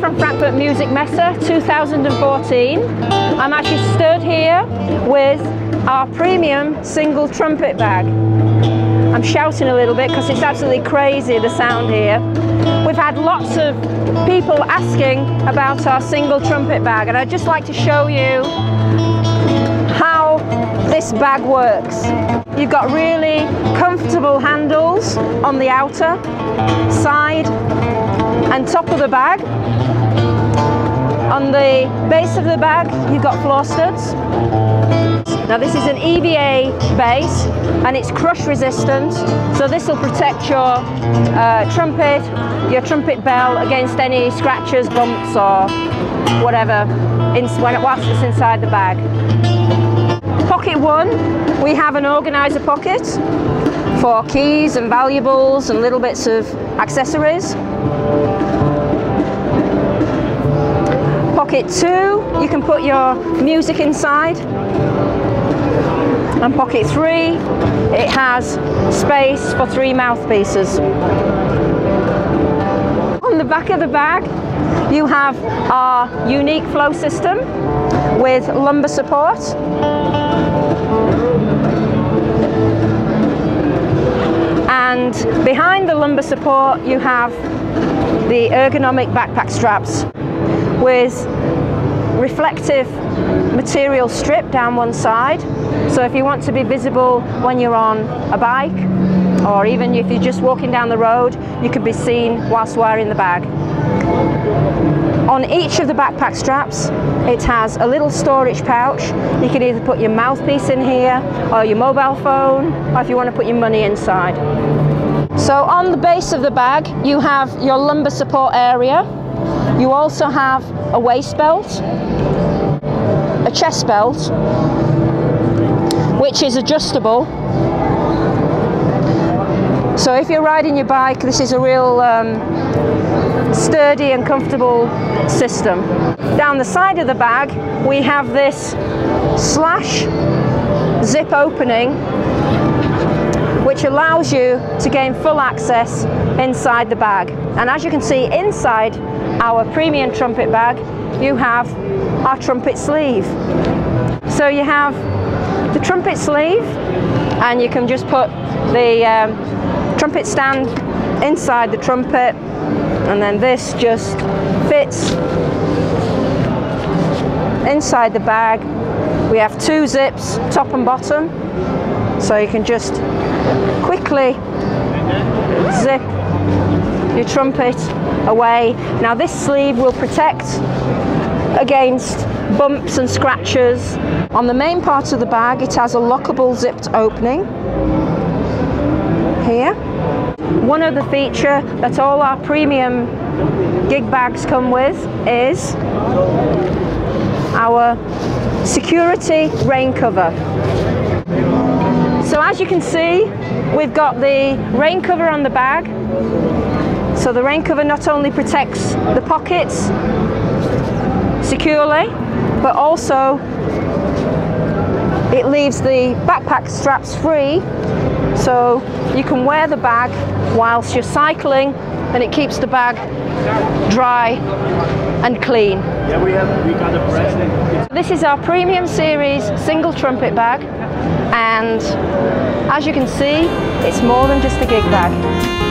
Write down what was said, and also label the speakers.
Speaker 1: From Frankfurt Musikmesse 2014. I'm actually stood here with our premium single trumpet bag. I'm shouting a little bit because it's absolutely crazy the sound here. We've had lots of people asking about our single trumpet bag and I'd just like to show you how this bag works. You've got really comfortable handles on the outer side and top of the bag. On the base of the bag, you've got floor studs. Now this is an EVA base and it's crush resistant, so this will protect your uh, trumpet, your trumpet bell against any scratches, bumps or whatever in, when, whilst it's inside the bag. Pocket one, we have an organizer pocket for keys and valuables and little bits of accessories. Pocket two, you can put your music inside. And pocket three, it has space for three mouthpieces. On the back of the bag, you have our unique flow system with lumbar support. And behind the lumbar support, you have the ergonomic backpack straps with reflective material strip down one side. So if you want to be visible when you're on a bike, or even if you're just walking down the road, you can be seen whilst wearing the bag. On each of the backpack straps, it has a little storage pouch. You can either put your mouthpiece in here, or your mobile phone, or if you want to put your money inside. So on the base of the bag, you have your lumbar support area. You also have a waist belt, a chest belt, which is adjustable. So if you're riding your bike, this is a real um, sturdy and comfortable system. Down the side of the bag, we have this slash zip opening which allows you to gain full access inside the bag. And as you can see inside our premium trumpet bag, you have our trumpet sleeve. So you have the trumpet sleeve and you can just put the um, trumpet stand inside the trumpet and then this just fits inside the bag. We have two zips, top and bottom, so you can just quickly zip your trumpet away. Now this sleeve will protect against bumps and scratches. On the main part of the bag it has a lockable zipped opening here. One other feature that all our premium gig bags come with is our security rain cover. So as you can see, we've got the rain cover on the bag. So the rain cover not only protects the pockets securely, but also it leaves the backpack straps free so you can wear the bag whilst you're cycling and it keeps the bag dry and clean.
Speaker 2: Yeah, we have we got a.
Speaker 1: This is our premium series single trumpet bag and as you can see it's more than just a gig bag.